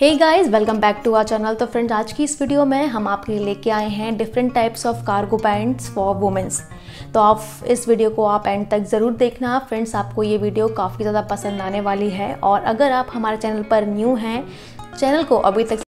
Hey guys welcome back to our channel तो friends आज की इस वीडियो में हम आपके लिए लेके आए हैं different types of cargo pants for womens तो आप इस वीडियो को आप एंड तक ज़रूर देखना। फ्रेंड्स आपको ये वीडियो काफ़ी ज़्यादा पसंद आने वाली है। और अगर आप हमारे चैनल पर न्यू हैं चैनल को अभी तक